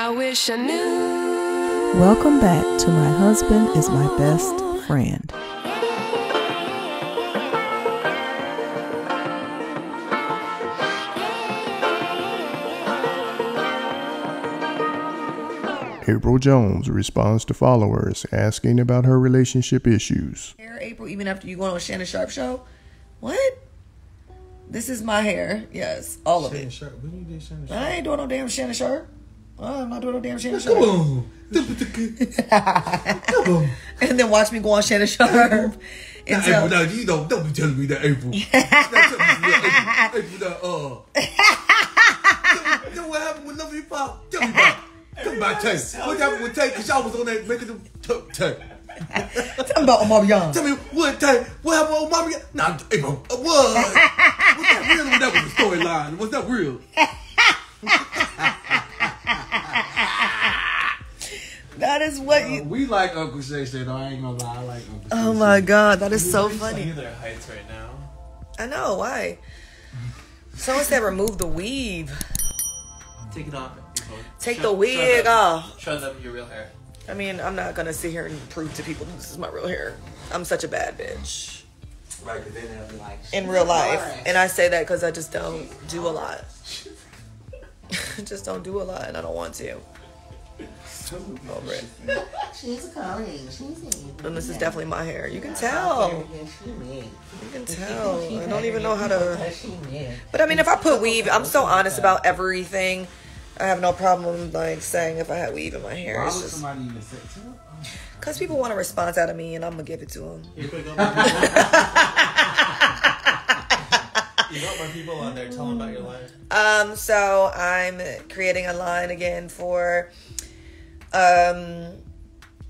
I wish I knew. Welcome back to My Husband is My Best Friend. Apryl Jones responds to followers asking about her relationship issues. hair, Apryl, even after you go on a Shannon Sharpe show? What? This is my hair. Yes, all of it. Sharp. When you did Shannon Sharpe? I ain't doing no damn Shannon Sharpe. Oh, I'm not doing no damn Shannon Sharpe. Come on. And then watch me go on Shannon Sharpe. Now, tell, Apryl, now, you don't, don't be telling me that Apryl. Now, me that Apryl, Apryl, that, uh. tell, me- what happened with Love You Pop? Tell me about. Tell me about Taye. What happened with Taye? Because y'all was on there making them Taye. tell me about Omarion. Tell me what Taye. What happened with Mommy? Nah, April. Uh, what? Was that real or that was a storyline? Was that real? That is what you. We like Uncle Shay Shay, though. I ain't gonna lie. I like Uncle Oh my god, that is so See funny. their heights right now. I know why. Someone said remove the weave. Take it off. Apryl. Take Show- the show wig them- off. Show them your real hair. I mean, I'm not gonna sit here and prove to people this is my real hair. I'm such a bad bitch Right, because then they'll be like, in real life, and I say that because I just don't do a lot. just don't do a lot, and I don't want to. Over it. She's a colleague. She's And this is definitely my hair. You can tell. You can tell. I don't even know how to. But I mean, if I put weave, I'm so honest about everything. I have no problem like saying if I had weave in my hair. Why It's would just somebody even say to because people want a response out of me, and I'm gonna give it to them. You quick my people. Got more people on there. Tell them about your life. Um, so I'm creating a line again for, um,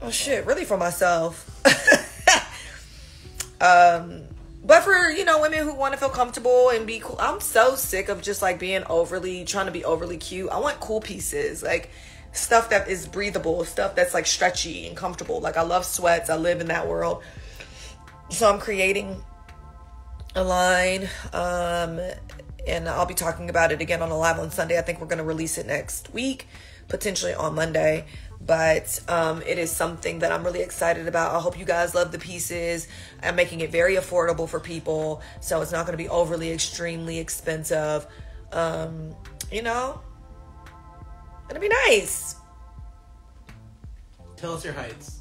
oh shit, really for myself. um, but for you know women who want to feel comfortable and be cool. I'm so sick of just like being overly trying to be overly cute. I want cool pieces like stuff that is breathable, stuff that's like stretchy and comfortable. Like I love sweats. I live in that world. So I'm creating a line um and i'll be talking about it again on a live on sunday i think we're going to release it next week potentially on monday but um, it is something that i'm really excited about i hope you guys love the pieces i'm making it very affordable for people so it's not going to be overly extremely expensive um, you know it'll be nice Tell us your heights.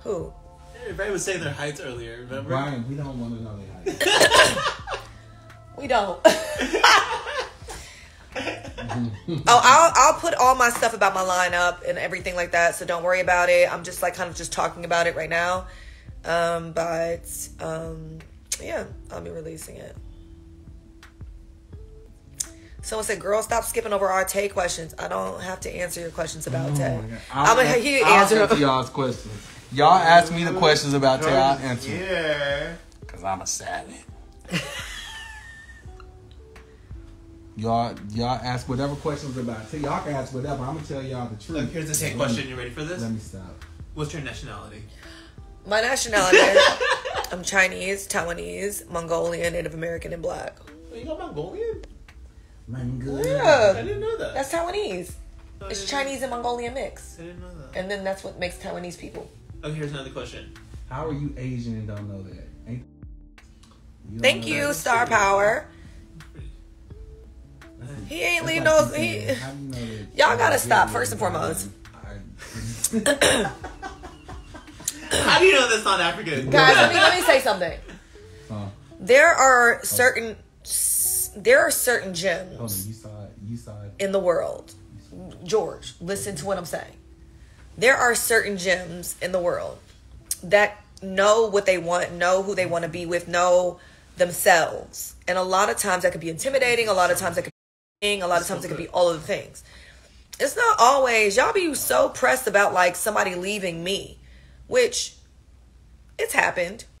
who Everybody was saying their heights earlier. Remember? Brian, we don't want to know their height. We don't. oh, I'll I'll put all my stuff about my lineup and everything like that. So don't worry about it. I'm just like kind of just talking about it right now. Um, but um, yeah, I'll be releasing it. Someone said, "Girl, stop skipping over our Taye questions. I don't have to answer your questions about Taye. I'm gonna hear you I'll answer answer y'all's questions. Y'all ask me the questions about Taye, I'll answer. Yeah. Cause I'm a savage. Y'all, y'all ask whatever questions about Taye. Y'all can ask whatever. I'm gonna tell y'all the Look, truth. here's the same question. You ready for this? Let me stop. What's your nationality? My nationality: I'm Chinese, Taiwanese, Mongolian, Native American, and Black. Oh, you got Mongolian? Mango. I didn't know that. that's Taiwanese. I It's didn't- Chinese and Mongolian mix. I didn't know that. And then that's what makes Taiwanese people. Okay, here's another question. How are you Asian and don't know that? Ain't you don't Thank know you, that? Star Power. He ain't leave no. That's like you He, saying, how do you know that Y'all gotta stop, first and foremost. How do you know that's not African? guys, let me, let me say something. Huh. There are certain there are certain Hold gems on, you saw it. You saw it. in the world. George, listen to what I'm saying. There are certain gems in the world that know what they want, know who they want to be with, know themselves. And a lot of times that could be intimidating, a lot of times that could be a lot of times it could be all of the things. It's not always y'all be so pressed about like somebody leaving me, which it's happened.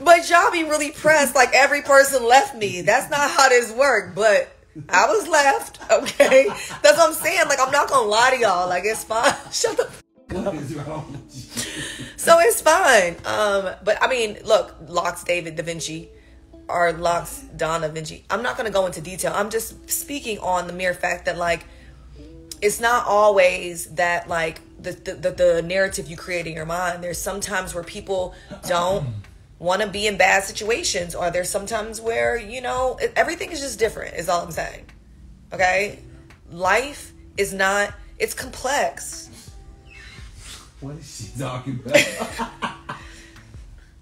But y'all be really pressed like every person left me. That's not how this worked, but I was left, okay? That's what I'm saying. Like, I'm not gonna lie to y'all. Like, it's fine. Shut the What is wrong so it's fine. Um, but I mean, look, locks David Da Vinci or locks Donna Vinci. I'm not gonna go into detail. I'm just speaking on the mere fact that like it's not always that like the the, the, the narrative you create in your mind. There's sometimes where people don't want to be in bad situations, or there's sometimes where you know everything is just different. Is all I'm saying. Okay, life is not. It's complex. What is she talking about?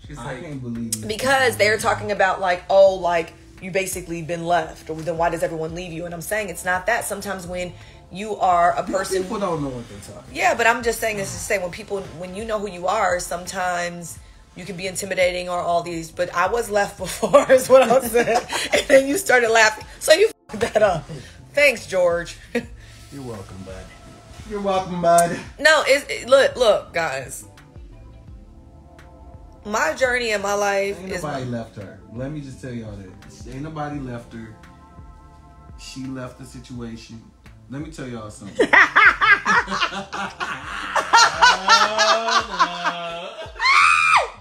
She's I like, can't believe because they're talking about like oh like you basically been left. Or then why does everyone leave you? And i'm saying it's not that. Sometimes when you are a person People don't know what they're talking. yeah but i'm just saying this to say when people when you know who you are sometimes you can be intimidating or all these. But i was left before is what i'm saying. And then you started laughing. So you f***ed that up. Thanks george. You're welcome, bud. You're welcome, bud. no it's it, look look guys my journey in my life Ain't is nobody left her. Let me just tell y'all that. Ain't nobody left her. She left the situation. Let me tell y'all something.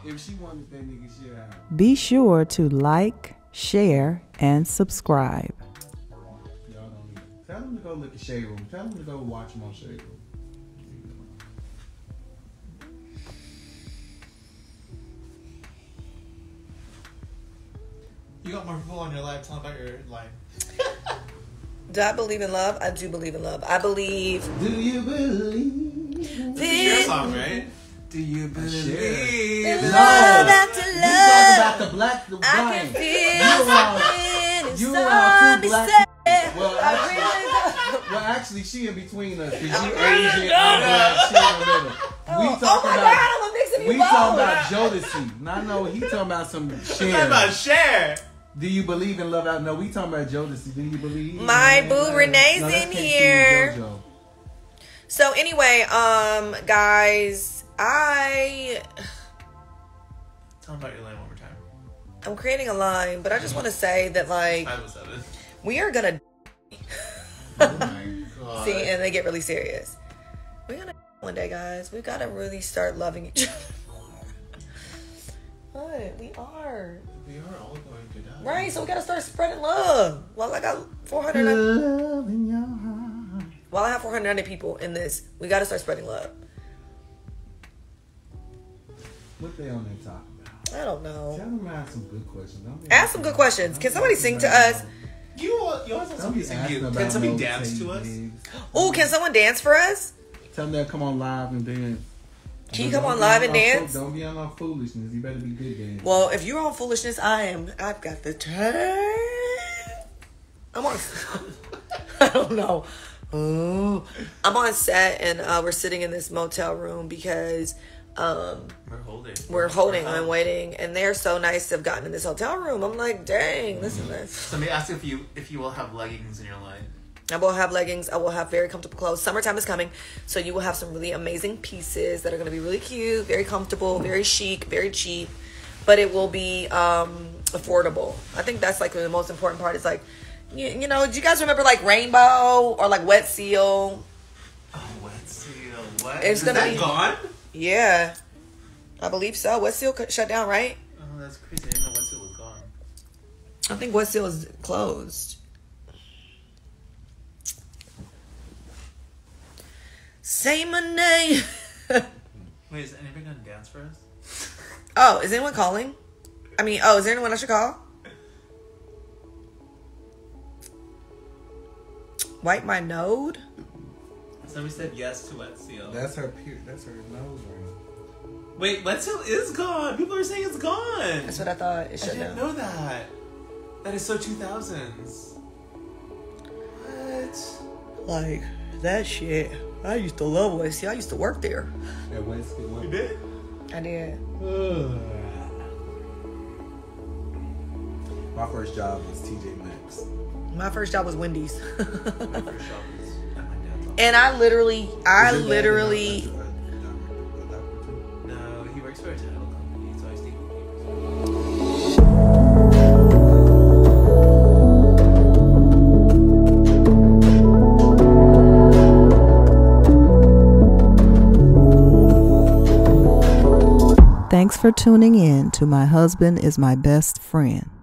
if she wanted that nigga shit out, Be sure to like, share, and subscribe. Y'all don't need Tell them to go look at Shade Room. Tell them to go watch them on Shade Room. you got more people on your life. Tell them about your life. do i believe in love i do believe in love i believe Do you believe? Share this song, right? Do you believe? No. love after You love talk about the black, the I can Brian. feel You something you inside around two black. Well, I actually, really well, actually, she in between us. Cause you Asian, I'm black, she in the middle. We Oh, talking oh my about. God, I'm mixing you We both. talking about Jodeci. Not no, he talking about some Talking about shit. share. Do you believe in love out? No, we talking about Jodeci. Do you believe? My in boo? Renee's No, in here. So anyway, um, guys, I Tell them about your line one more time. I'm creating a line, but I just want to say that like Five oh seven. we are gonna and they get really serious. We're gonna one day, guys. We gotta really start loving each other. more. what we are. We are all going to die. Right, so we gotta start spreading love. Well, I got 400. Love in your heart. While I have 490 people in this, we gotta start spreading love. What they on there talking about? I don't know. Tell them to ask some good questions. Ask some good questions. Can somebody sing to us? You, al- you always Don't be sing asking you. about Can somebody no dance to us? savings. Oh, can someone dance for us? Tell them to come on live and dance. Can you But come don't on be live and no fool- dance? Don't be on no foolishness. You better be good dance. Well, if you're on foolishness, I am. I've got the turn. I'm on. I don't know. Oh, I'm on set and uh, we're sitting in this motel room because um, We're holding. we're holding I'm waiting, and they're so nice to have gotten in this hotel room. I'm like, dang, this is nice. Somebody asked if you if you will have leggings in your life. I will have leggings. I will have very comfortable clothes. Summertime is coming, so you will have some really amazing pieces that are going to be really cute, very comfortable, very chic, very cheap, but it will be um, affordable. I think that's like the most important part. Is like, you, you know, do you guys remember like Rainbow or like Wet Seal? Oh, wet seal. What? It's Is gonna that be- gone? Yeah, I believe so. Wet Seal shut down, right? Oh, that's crazy. I didn't know wet seal was gone. I think Wet Seal is closed. Say my name. Wait, is anybody gonna dance for us? Oh, is anyone calling? I mean, oh, is there anyone I should call? Wipe my node? Somebody said yes to wet seal. That's her. Pe- that's her nose ring. Wait, wet seal is gone. People are saying it's gone. That's what I thought. It I shut didn't down. know that. That is so 2000s. What? Like, that shit. I used to love West. See, I used to work there. At Westgate. You did? I did. My first job was TJ Maxx. My first job was Wendy's. And I literally, I Is your dad literally? No, he works for a title company. Thanks for tuning in to My Husband is My Best Friend.